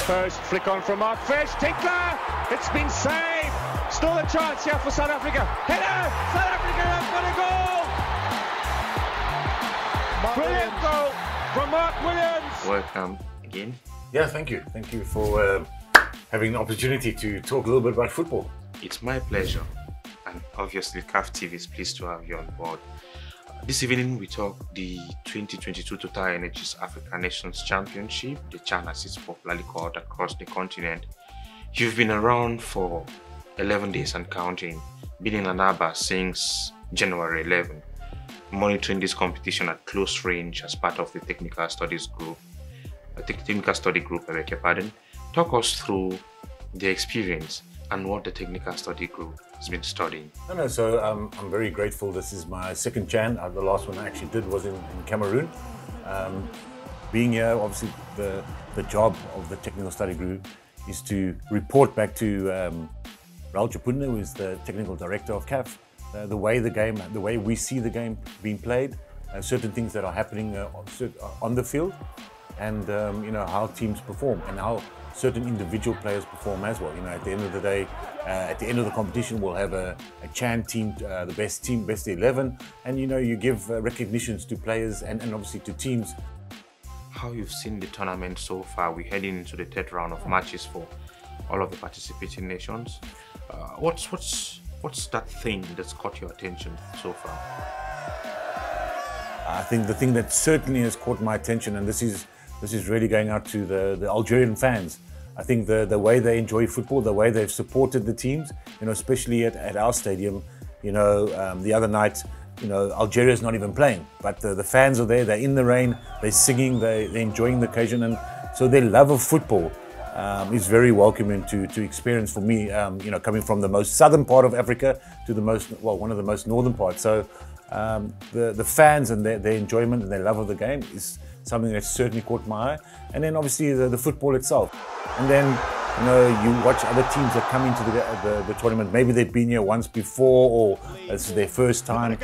post, flick on from Mark Fish, Tinkler, it's been saved. Still a chance here for South Africa. Header, South Africa have got a goal. Brilliant goal from Mark Williams. Welcome again. Yeah, thank you. Thank you for uh, having the opportunity to talk a little bit about football. It's my pleasure, and obviously CAF TV is pleased to have you on board. This evening we talk the 2022 Total Energies Africa Nations Championship, the CHAN as it's popularly called across the continent. You've been around for 11 days and counting, been in Annaba since January 11, monitoring this competition at close range as part of the technical studies group, a technical study group, I beg your pardon. Talk us through the experience and what the technical study group has been studying. No, no, so um, I'm very grateful. This is my second Chan. Uh, the last one I actually did was in, in Cameroon. Um, being here, obviously, the, the job of the technical study group is to report back to um, Raul Chipenda, who is the technical director of CAF, uh, the way the game, the way we see the game being played, uh, certain things that are happening uh, on the field, and um, you know how teams perform and how certain individual players perform as well. You know, at the end of the day, uh, at the end of the competition, we'll have a, a Chan team, uh, the best team, best 11, and you know, you give uh, recognitions to players and, and obviously to teams. How you've seen the tournament so far, we're heading into the third round of matches for all of the participating nations. Uh, what's what's what's that thing that's caught your attention so far? I think the thing that certainly has caught my attention, and this is this is really going out to the, the Algerian fans. I think the, the way they enjoy football, the way they've supported the teams, you know, especially at, at our stadium, you know, um, the other night, you know, Algeria's not even playing, but the, the fans are there, they're in the rain, they're singing, they, they're enjoying the occasion. And so their love of football um, is very welcoming to, to experience for me, um, you know, coming from the most southern part of Africa to the most, well, one of the most northern parts. So um, the, the fans and their, their enjoyment and their love of the game is something that certainly caught my eye. And then obviously the, the football itself. And then, you know, you watch other teams that come into the, the, the tournament. Maybe they've been here once before or this is their first time.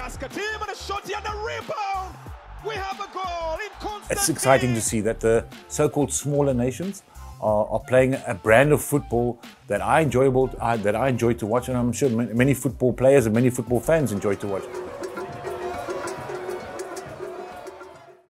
It's exciting to see that the so-called smaller nations are, are, playing a brand of football that I enjoyable uh, that I enjoy to watch, and I'm sure many football players and many football fans enjoy to watch.